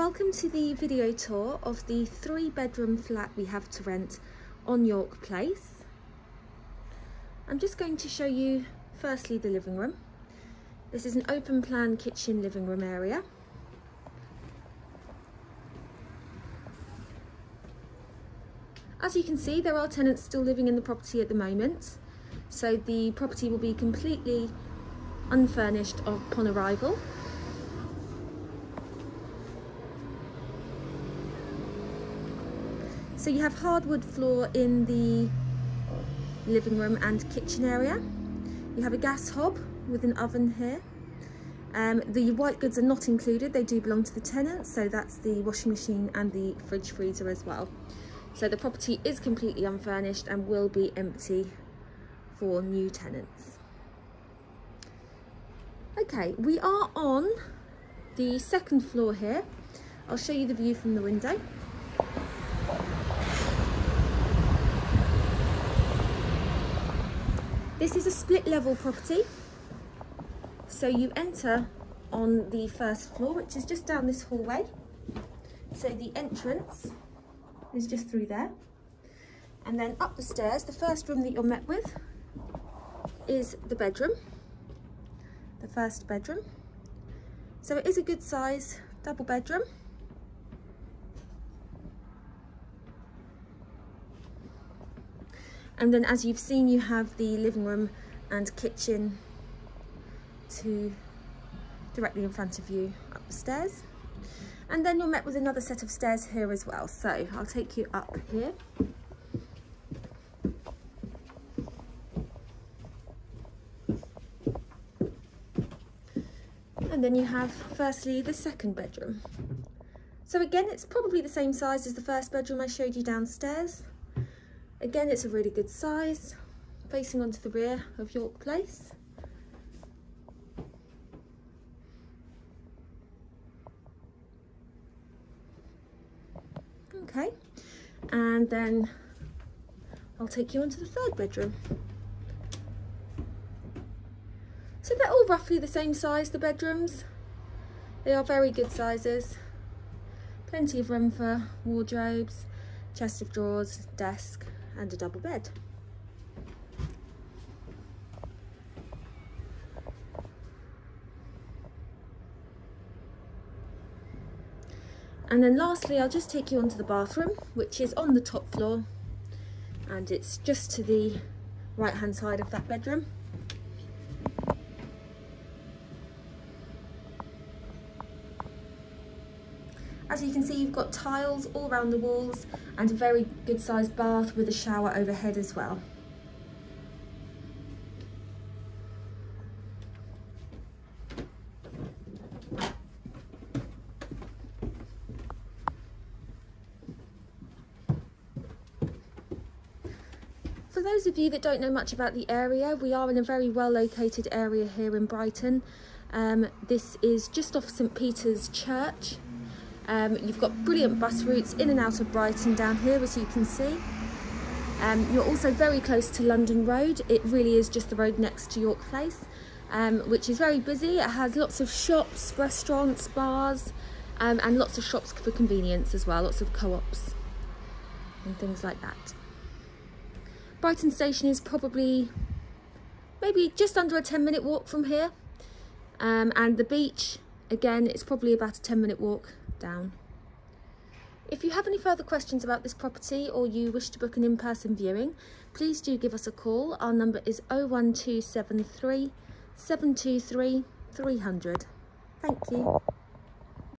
Welcome to the video tour of the three bedroom flat we have to rent on York Place. I'm just going to show you firstly the living room. This is an open plan kitchen living room area. As you can see there are tenants still living in the property at the moment so the property will be completely unfurnished upon arrival So you have hardwood floor in the living room and kitchen area. You have a gas hob with an oven here. Um, the white goods are not included, they do belong to the tenants, so that's the washing machine and the fridge freezer as well. So the property is completely unfurnished and will be empty for new tenants. Okay, we are on the second floor here. I'll show you the view from the window. This is a split level property. So you enter on the first floor, which is just down this hallway. So the entrance is just through there. And then up the stairs, the first room that you're met with is the bedroom, the first bedroom. So it is a good size double bedroom. And then as you've seen, you have the living room and kitchen to directly in front of you up the stairs. And then you're met with another set of stairs here as well. So I'll take you up here. And then you have firstly the second bedroom. So again, it's probably the same size as the first bedroom I showed you downstairs. Again, it's a really good size, facing onto the rear of York Place. Okay, and then I'll take you onto the third bedroom. So they're all roughly the same size, the bedrooms. They are very good sizes. Plenty of room for wardrobes, chest of drawers, desk, and a double bed. And then lastly, I'll just take you onto the bathroom, which is on the top floor. And it's just to the right hand side of that bedroom. As you can see, you've got tiles all around the walls and a very good sized bath with a shower overhead as well. For those of you that don't know much about the area, we are in a very well located area here in Brighton. Um, this is just off St Peter's Church um, you've got brilliant bus routes in and out of Brighton down here, as you can see. Um, you're also very close to London Road. It really is just the road next to York Place, um, which is very busy. It has lots of shops, restaurants, bars, um, and lots of shops for convenience as well, lots of co-ops and things like that. Brighton Station is probably maybe just under a 10 minute walk from here. Um, and the beach, again, it's probably about a 10 minute walk down. If you have any further questions about this property or you wish to book an in-person viewing, please do give us a call. Our number is 01273 723 300. Thank you.